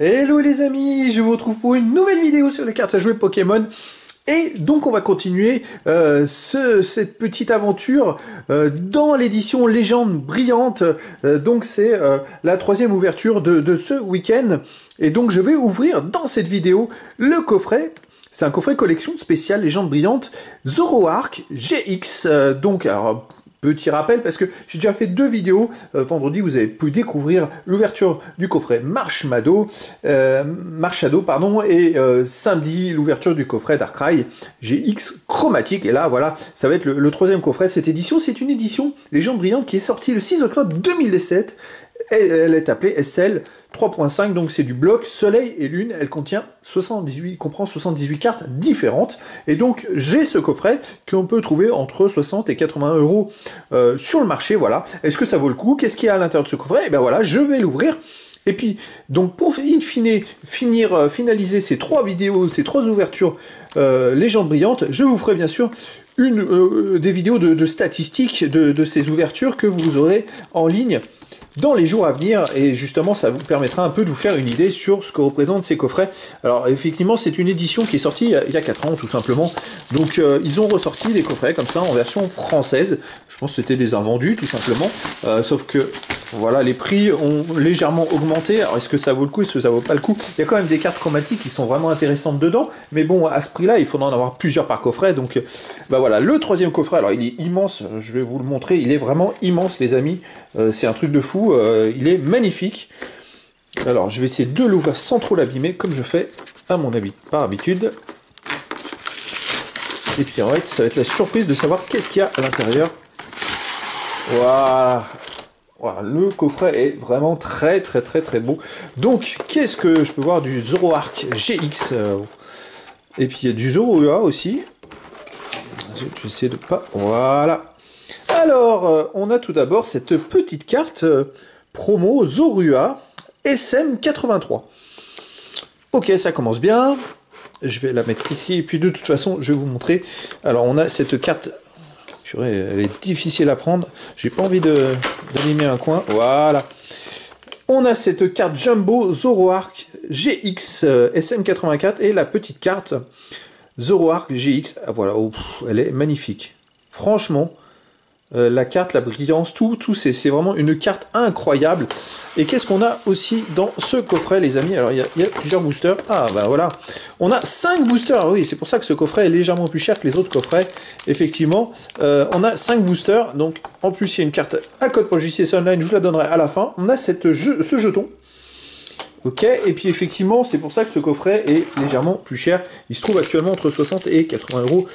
Hello les amis, je vous retrouve pour une nouvelle vidéo sur les cartes à jouer Pokémon. Et donc on va continuer euh, cette petite aventure euh, dans l'édition Légende Brillante. Euh, donc c'est la troisième ouverture de, de ce week-end. Et donc je vais ouvrir dans cette vidéo le coffret c'est un coffret collection spéciale Légende Brillante Zoroark GX. donc, alors, Petit rappel, parce que j'ai déjà fait deux vidéos. Euh, vendredi, vous avez pu découvrir l'ouverture du coffret Marshmallow, euh, Marshado, pardon, et euh, samedi, l'ouverture du coffret Darkrai GX chromatique. Et là, voilà, ça va être le, troisième coffret. Cette édition, c'est une édition Légende Brillante qui est sortie le 6 octobre 2017 elle est appelée SL 3.5, donc c'est du bloc Soleil et Lune. Elle contient 78, comprend 78 cartes différentes. Et donc j'ai ce coffret qu'on peut trouver entre 60 et 80 euros euh, sur le marché. Voilà. Est-ce que ça vaut le coup? Qu'est-ce qu'il y a à l'intérieur de ce coffret? Et eh bien voilà, je vais l'ouvrir. Et puis, donc pour finir, euh, finaliser ces trois vidéos, ces trois ouvertures euh, légendes brillantes, je vous ferai bien sûr une, des vidéos de, statistiques de, ces ouvertures que vous aurez en ligne dans les jours à venir et justement ça vous permettra un peu de vous faire une idée sur ce que représentent ces coffrets. Alors effectivement c'est une édition qui est sortie il y a 4 ans tout simplement donc euh, ils ont ressorti des coffrets comme ça en version française. Je pense que c'était des invendus tout simplement euh, sauf que voilà, les prix ont légèrement augmenté. Alors, est-ce que ça vaut le coup? Est-ce que ça vaut pas le coup? Il y a quand même des cartes chromatiques qui sont vraiment intéressantes dedans. Mais bon, à ce prix-là, il faudra en avoir plusieurs par coffret. Donc, bah voilà, le troisième coffret, alors il est immense. Je vais vous le montrer. Il est vraiment immense, les amis. Euh, c'est un truc de fou. Euh, il est magnifique. Alors, je vais essayer de l'ouvrir sans trop l'abîmer, comme je fais à mon avis, par habitude. Et puis, en fait, ça va être la surprise de savoir qu'est-ce qu'il y a à l'intérieur. Voilà, le coffret est vraiment très très très très beau. Donc, qu'est-ce que je peux voir du Zoroark GX euh, Et puis il y a du Zorua aussi. J'essaie de pas... Voilà. Alors, euh, on a tout d'abord cette petite carte euh, promo Zorua SM83. Ok, ça commence bien. Je vais la mettre ici. Et puis de toute façon, je vais vous montrer. Alors, on a cette carte elle est difficile à prendre. J'ai pas envie d'animer un coin. Voilà. On a cette carte Jumbo Zoroark GX euh, SM84 et la petite carte Zoroark GX. Ah, voilà, oh, elle est magnifique. Franchement, euh, la carte, la brillance, tout, tout, c'est vraiment une carte incroyable. Et qu'est-ce qu'on a aussi dans ce coffret, les amis? Alors, il y, a plusieurs boosters. Ah, bah voilà. On a 5 boosters. Ah oui, c'est pour ça que ce coffret est légèrement plus cher que les autres coffrets. Effectivement, euh, on a 5 boosters. Donc, en plus, il y a une carte à code pour Online. Je vous la donnerai à la fin. On a cette ce jeton. Ok, et puis effectivement, c'est pour ça que ce coffret est légèrement plus cher. Il se trouve actuellement entre 60 et 80 euros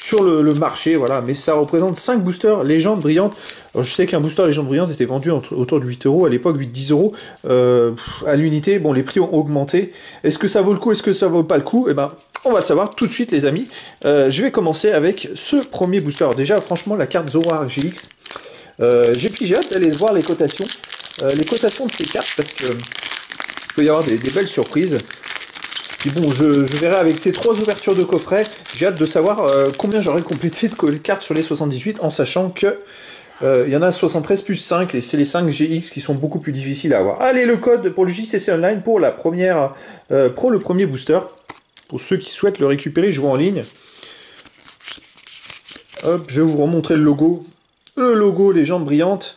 sur le, marché, voilà, mais ça représente 5 boosters légendes brillantes. Je sais qu'un booster légende brillante était vendu autour de 8 euros, à l'époque 8-10 euros euh, à l'unité. Bon, les prix ont augmenté. Est-ce que ça vaut le coup Est-ce que ça vaut pas le coup? Eh ben, on va le savoir tout de suite, les amis. Euh, je vais commencer avec ce premier booster. déjà, franchement, la carte Zora GX. Euh, j'ai hâte d'aller voir les cotations. les cotations de ces cartes, parce que peut y avoir des belles surprises. Puis bon, je, verrai avec ces trois ouvertures de coffret, j'ai hâte de savoir euh, combien j'aurai complété de cartes sur les 78, en sachant que euh, il y en a 73 plus 5, et c'est les 5 GX qui sont beaucoup plus difficiles à avoir. Allez, le code pour le JCC Online pour la première, euh, pour le premier booster, pour ceux qui souhaitent le récupérer, jouer en ligne. Hop, je vais vous remontrer le logo. Le logo Légende Brillante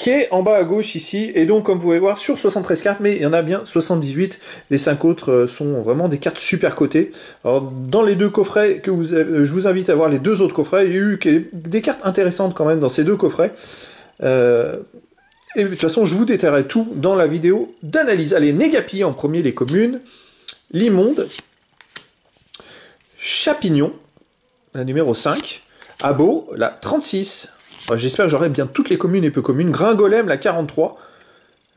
qui est en bas à gauche ici, et donc comme vous pouvez voir sur 73 cartes, mais il y en a bien 78, les 5 autres euh, sont vraiment des cartes super cotées. Alors dans les deux coffrets, que vous euh, je vous invite à voir les deux autres coffrets, il y a eu des cartes intéressantes quand même dans ces deux coffrets. Euh, et de toute façon, je vous détaillerai tout dans la vidéo d'analyse. Allez, Négapi en premier, les communes, Limonde, Chapignon, la numéro 5, Abo, la 36, J'espère que j'aurai bien toutes les communes et peu communes. Gringolem, la 43.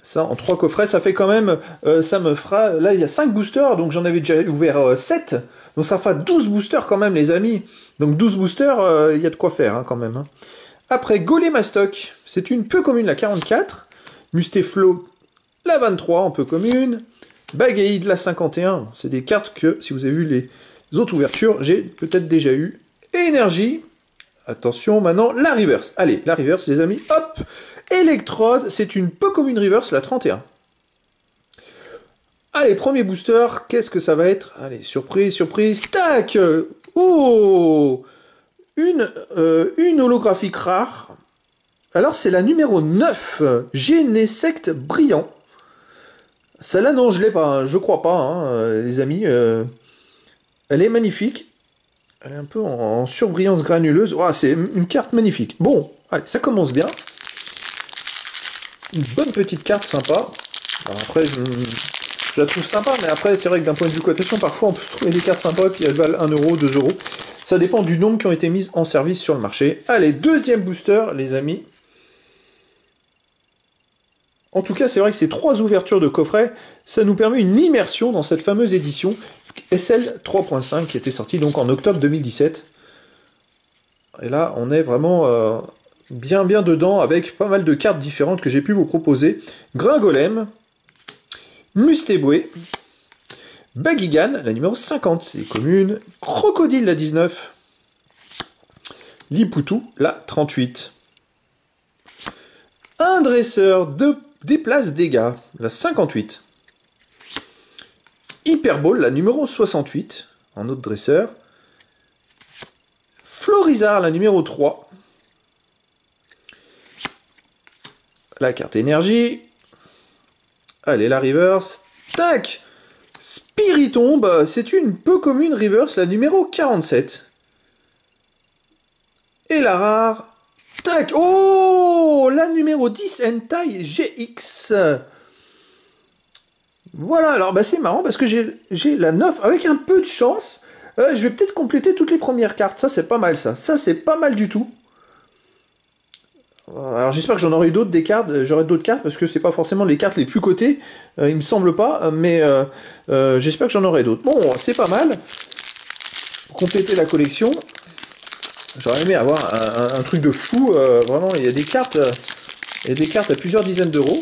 Ça, en trois coffrets, ça fait quand même... Euh, ça me fera... Là, il y a 5 boosters, donc j'en avais déjà ouvert 7. Euh, donc ça fera 12 boosters quand même, les amis. Donc 12 boosters, euh, il y a de quoi faire hein, quand même. Hein. Après, Golemastoc, c'est une peu commune, la 44. Mustéflo, la 23, en peu commune. Bagaïd, la 51. C'est des cartes que, si vous avez vu les autres ouvertures, j'ai peut-être déjà eu. Énergie, Attention, maintenant, la reverse. Allez, la reverse, les amis, hop Électrode, c'est une peu commune reverse, la 31. Allez, premier booster, qu'est-ce que ça va être? Allez, surprise, surprise, tac Oh une, euh, une holographique rare. Alors, c'est la numéro 9, Genesect Brillant. Celle-là, non, je l'ai pas, hein, je crois pas, hein, les amis. Euh, elle est magnifique. Elle est un peu en, surbrillance granuleuse. Oh, c'est une carte magnifique. Bon, allez, ça commence bien. Une bonne petite carte sympa. après, je, la trouve sympa, mais après, c'est vrai que d'un point de vue cotation, parfois on peut trouver des cartes sympas, puis elles valent 1 euro, 2 euros. Ça dépend du nombre qui ont été mises en service sur le marché. Allez, deuxième booster, les amis. En tout cas, c'est vrai que ces trois ouvertures de coffret, ça nous permet une immersion dans cette fameuse édition SL 3.5 qui était sortie donc en octobre 2017. Et là, on est vraiment euh, bien bien dedans avec pas mal de cartes différentes que j'ai pu vous proposer. Gringolem, Mustéboué, Bagigan, la numéro 50, c'est commune, Crocodile, la 19, Lipoutou, la 38. Un dresseur de déplace dégâts, la 58. Hyperbole, la numéro 68, en autre dresseur. Florizard, la numéro 3. La carte énergie. Allez, la reverse. Tac Spiritombe, c'est une peu commune reverse, la numéro 47. Et la rare. Tac Oh La numéro 10, Entai GX. Voilà, alors bah, c'est marrant parce que j'ai la 9 avec un peu de chance. Euh, je vais peut-être compléter toutes les premières cartes. Ça, c'est pas mal, ça. Ça, c'est pas mal du tout. Alors j'espère que j'en aurai d'autres des cartes, j'aurai d'autres cartes parce que c'est pas forcément les cartes les plus cotées, euh, il me semble pas, mais euh, j'espère que j'en aurai d'autres. Bon, c'est pas mal. Compléter la collection, j'aurais aimé avoir un, truc de fou. vraiment, il y a des cartes, il y a des cartes à plusieurs dizaines d'euros.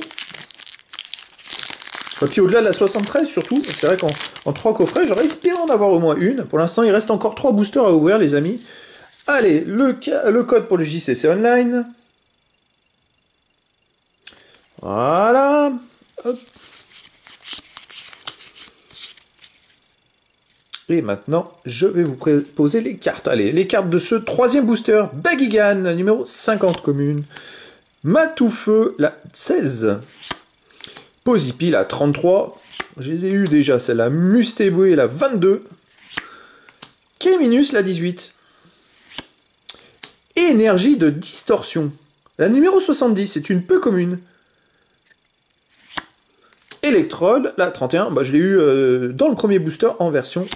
Et puis au-delà de la 73 surtout, c'est vrai qu'en trois coffrets, j'aurais espéré en avoir au moins une. Pour l'instant, il reste encore trois boosters à ouvrir, les amis. Allez, le, le code pour le JCC Online. Voilà. Maintenant, je vais vous poser les cartes. Allez, les cartes de ce troisième booster. Bagigan, numéro 50 commune. Matoufeu, la 16. Posipi, la 33. Je les ai eu déjà, celle-là. Mustéboué, la 22. Keminus, la 18. Énergie de distorsion. La numéro 70, c'est une peu commune. Electrode, la 31, bah, je l'ai eu euh, dans le premier booster en version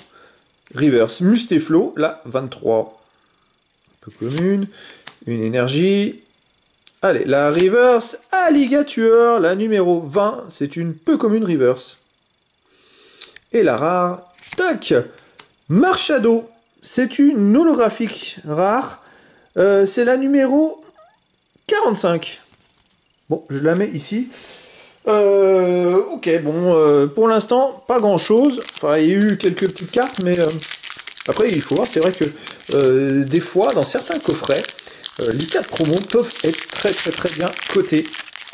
reverse. Mustéflo, la 23. Un peu commune. Une énergie. Allez, la reverse alligator, la numéro 20, c'est une peu commune reverse. Et la rare, tac Marchado, c'est une holographique rare. Euh, c'est la numéro 45. Bon, je la mets ici. Euh, ok, bon, euh, pour l'instant, pas grand chose. Enfin, il y a eu quelques petites cartes, mais après, il faut voir, c'est vrai que des fois, dans certains coffrets, euh, les 4 promos peuvent être très très très bien cotés.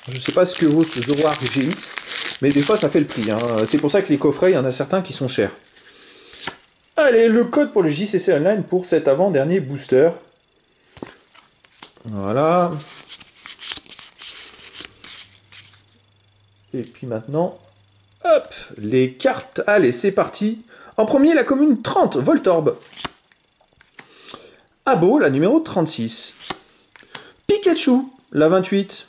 Je ne sais pas ce que vaut ce Zoroark GX, mais des fois ça fait le prix. Hein. C'est pour ça que les coffrets, il y en a certains qui sont chers. Allez, le code pour le JCC Online pour cet avant-dernier booster. Voilà. Et puis maintenant, hop, les cartes. Allez, c'est parti. En premier, la commune 30, Voltorb. Abo, la numéro 36. Pikachu, la 28.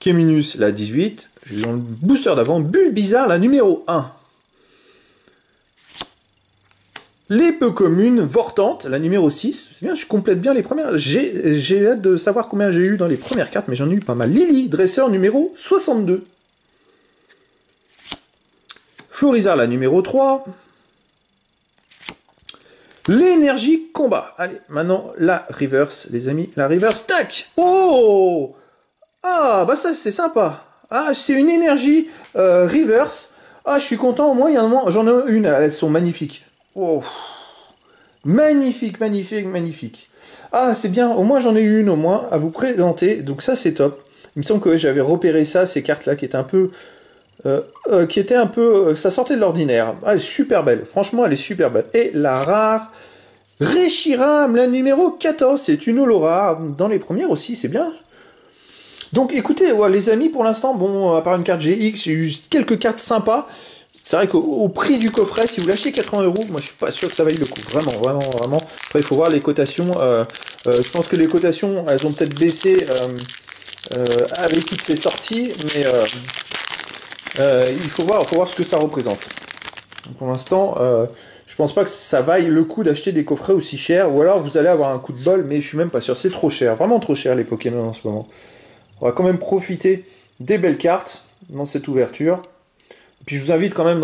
Keminus, la 18. J'ai le booster d'avant. Bulle bizarre, la numéro 1. Les peu communes, Vortante, la numéro 6. C'est bien, je complète bien les premières. J'ai hâte de savoir combien j'ai eu dans les premières cartes, mais j'en ai eu pas mal. Lily, dresseur numéro 62. Florizard, la numéro 3. L'énergie combat. Allez, maintenant la reverse, les amis. La reverse, tac Oh Ah, bah ça c'est sympa. Ah, c'est une énergie euh, reverse. Ah, je suis content, au moins il y a un moment, j'en ai une, elles sont magnifiques. Magnifique, magnifique, magnifique. Ah, c'est bien, au moins j'en ai une au moins à vous présenter, donc ça c'est top. Il me semble que j'avais repéré ça, ces cartes-là qui étaient un peu qui était un peu... ça sortait de l'ordinaire. Ah, elle est super belle. Franchement, elle est super belle. Et la rare... Reshiram, la numéro 14, c'est une holo rare. Dans les premières aussi, c'est bien. Donc écoutez, les amis, pour l'instant, bon, à part une carte GX, j'ai eu quelques cartes sympas. C'est vrai qu'au prix du coffret, si vous l'achetez 80 euros, moi je suis pas sûr que ça vaille le coup. Vraiment, vraiment, vraiment. Après, il faut voir les cotations. Euh, euh, je pense que les cotations, elles ont peut-être baissé euh, avec toutes ces sorties, mais il faut voir, faut voir ce que ça représente. Pour l'instant, je pense pas que ça vaille le coup d'acheter des coffrets aussi chers, ou alors vous allez avoir un coup de bol, mais je suis même pas sûr. C'est trop cher, vraiment trop cher les Pokémon en ce moment. On va quand même profiter des belles cartes dans cette ouverture. Puis je vous invite quand même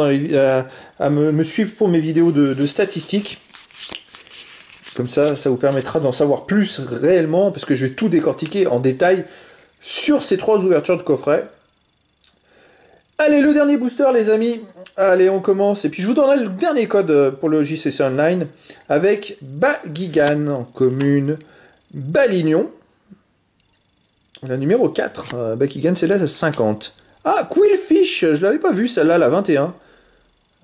à, me, suivre pour mes vidéos de, statistiques. Comme ça, ça vous permettra d'en savoir plus réellement, parce que je vais tout décortiquer en détail sur ces trois ouvertures de coffret. Allez, le dernier booster, les amis. Allez, on commence. Et puis, je vous donnerai le dernier code pour le JCC Online avec Bagigan en commune, Balignon. La numéro 4. Euh, Bagigan, c'est là, 50. Ah, Quillfish, je l'avais pas vu celle-là, la 21.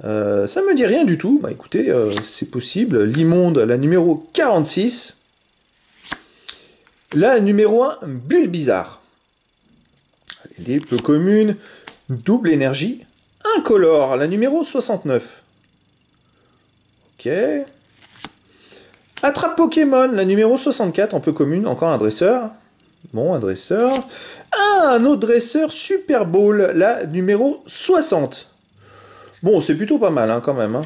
Euh, ça me dit rien du tout. Bah écoutez, euh, c'est possible. L'immonde, la numéro 46. La numéro 1, Bulle Bizarre. Les peu communes, double énergie, incolore, la numéro 69. Ok. Attrape Pokémon, la numéro 64, en peu commune, encore un dresseur. Bon, un dresseur. Un autre dresseur Super Bowl, la numéro 60. Bon, c'est plutôt pas mal hein, quand même. Hein.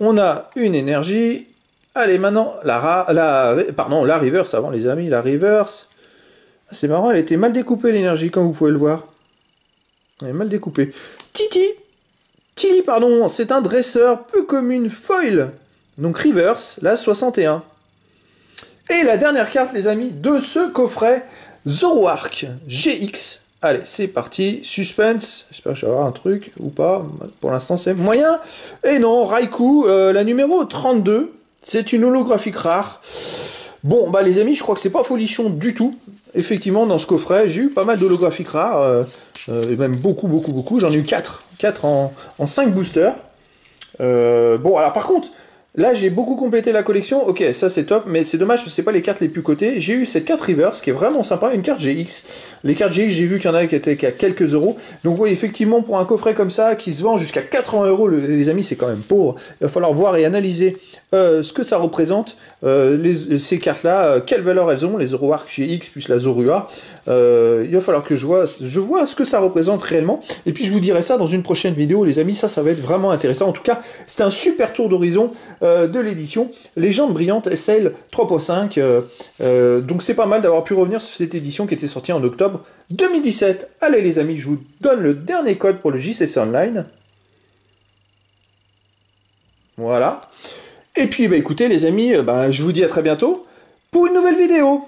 On a une énergie. Allez, maintenant, la, la, pardon, la reverse avant les amis, la reverse. Ah, c'est marrant, elle était mal découpée l'énergie, comme vous pouvez le voir. Elle est mal découpée. Titi Tilly, pardon, c'est un dresseur peu commune foil. Donc reverse, la 61. Et la dernière carte, les amis, de ce coffret, Zoroark GX. Allez, c'est parti. Suspense. J'espère que je vais avoir un truc ou pas. Pour l'instant, c'est moyen. Et non, Raikou, euh, la numéro 32. C'est une holographique rare. Bon, bah les amis, je crois que c'est pas folichon du tout. Effectivement, dans ce coffret, j'ai eu pas mal d'holographiques rares. Euh, euh, et même beaucoup, beaucoup, beaucoup. J'en ai eu 4. 4 en, en 5 boosters. bon, alors par contre, Là, j'ai beaucoup complété la collection. Ok, ça c'est top, mais c'est dommage parce que c'est pas les cartes les plus cotées. J'ai eu cette carte Reverse qui est vraiment sympa, une carte GX. Les cartes GX, j'ai vu qu'il y en avait qui étaient qu'à quelques euros. Donc, oui, effectivement, pour un coffret comme ça qui se vend jusqu'à 80 euros, les amis, c'est quand même pauvre. Il va falloir voir et analyser euh, ce que ça représente, euh, ces cartes-là, euh, quelle valeur elles ont, les Zoroark GX plus la Zorua. il va falloir que je vois, je vois ce que ça représente réellement. Et puis je vous dirai ça dans une prochaine vidéo, les amis. Ça, ça va être vraiment intéressant. En tout cas, c'est un super tour d'horizon de l'édition Légende brillante SL 3.5. donc c'est pas mal d'avoir pu revenir sur cette édition qui était sortie en octobre 2017. Allez les amis, je vous donne le dernier code pour le JCC Online. Voilà. Et puis, bah, écoutez, les amis, euh, bah, je vous dis à très bientôt pour une nouvelle vidéo.